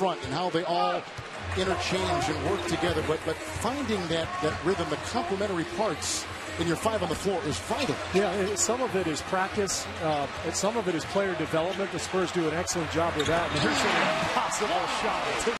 front and how they all interchange and work together. But but finding that that rhythm, the complementary parts in your five on the floor is vital. Yeah, some of it is practice, uh, and some of it is player development. The Spurs do an excellent job with that. And here's an impossible shot.